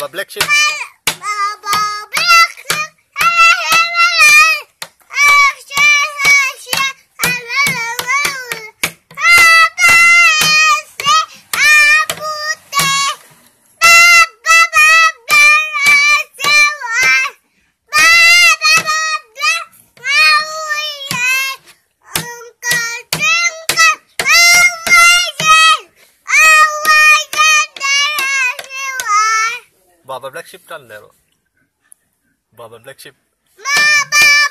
have a black ablection. বাবা black sheep টানলে আরও বাবা ব্ল্যাক শিপ Baba!